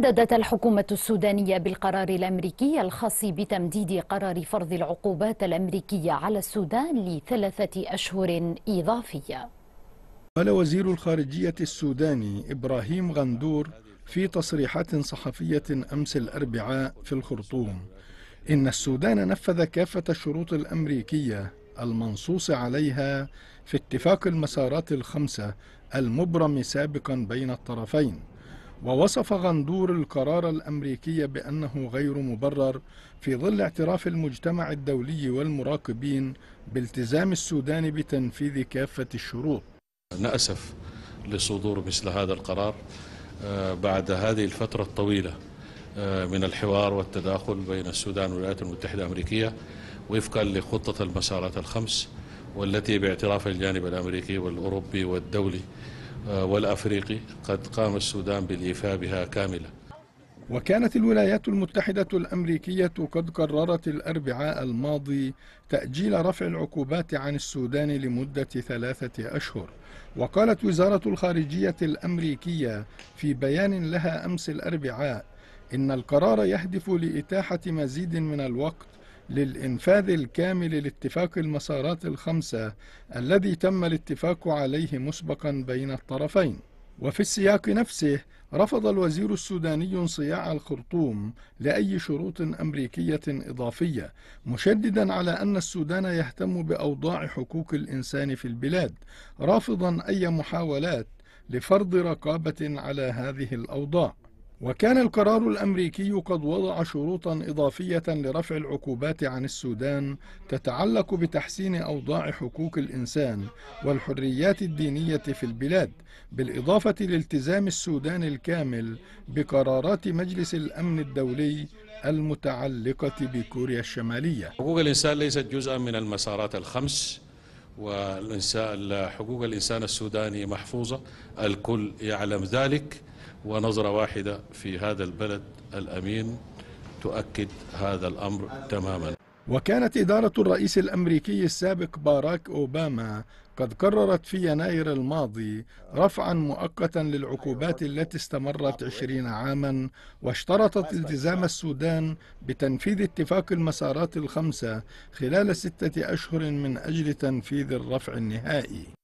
حددت الحكومة السودانية بالقرار الأمريكي الخاص بتمديد قرار فرض العقوبات الأمريكية على السودان لثلاثة أشهر إضافية. قال وزير الخارجية السوداني إبراهيم غندور في تصريحات صحفية أمس الأربعاء في الخرطوم إن السودان نفذ كافة الشروط الأمريكية المنصوص عليها في اتفاق المسارات الخمسة المبرم سابقا بين الطرفين. ووصف غندور القرار الأمريكي بأنه غير مبرر في ظل اعتراف المجتمع الدولي والمراقبين بالتزام السودان بتنفيذ كافة الشروط. نأسف لصدور مثل هذا القرار آه، بعد هذه الفترة الطويلة آه، من الحوار والتداخل بين السودان والولايات المتحدة الأمريكية وفقا لخطة المسارات الخمس والتي باعتراف الجانب الأمريكي والأوروبي والدولي والأفريقي قد قام السودان بالإيفاء بها كاملة. وكانت الولايات المتحدة الأمريكية قد قررت الأربعاء الماضي تأجيل رفع العقوبات عن السودان لمدة ثلاثة أشهر. وقالت وزارة الخارجية الأمريكية في بيان لها أمس الأربعاء إن القرار يهدف لإتاحة مزيد من الوقت للإنفاذ الكامل لاتفاق المسارات الخمسة الذي تم الاتفاق عليه مسبقا بين الطرفين. وفي السياق نفسه رفض الوزير السوداني انصياع الخرطوم لأي شروط أمريكية إضافية مشددا على أن السودان يهتم بأوضاع حقوق الإنسان في البلاد رافضا أي محاولات لفرض رقابة على هذه الأوضاع. وكان القرار الأمريكي قد وضع شروطا إضافية لرفع العقوبات عن السودان تتعلق بتحسين أوضاع حقوق الإنسان والحريات الدينية في البلاد بالإضافة لالتزام السودان الكامل بقرارات مجلس الأمن الدولي المتعلقة بكوريا الشمالية. حقوق الإنسان ليست جزءا من المسارات الخمس والإنسان حقوق الإنسان السوداني محفوظة الكل يعلم ذلك ونظرة واحدة في هذا البلد الأمين تؤكد هذا الأمر تماما. وكانت إدارة الرئيس الأمريكي السابق باراك أوباما قد قررت في يناير الماضي رفعا مؤقتا للعقوبات التي استمرت عشرين عاما واشترطت التزام السودان بتنفيذ اتفاق المسارات الخمسة خلال ستة أشهر من أجل تنفيذ الرفع النهائي.